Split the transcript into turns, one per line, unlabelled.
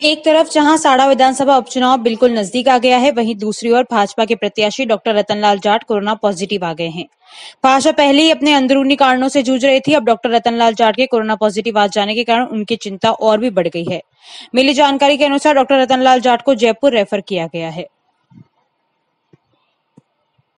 एक तरफ़ जहाँ साड़ा विधानसभा उपचुनाव बिल्कुल नज़दीक आ गया है, वहीं दूसरी ओर भाजपा के प्रत्याशी doctor Ratanlal Jat corona positive आ गए हैं। भाजपा पहले ही अपने अंदरूनी कारणों से जूझ रही थी, अब डॉक्टर रतनलाल जाट के कोरोना पॉजिटिव आ जाने के कारण उनकी चिंता और भी बढ़ गई है। मिली जानकारी के अनुसार डॉक्टर रतनलाल जाट को जयपुर रेफर किया गया है।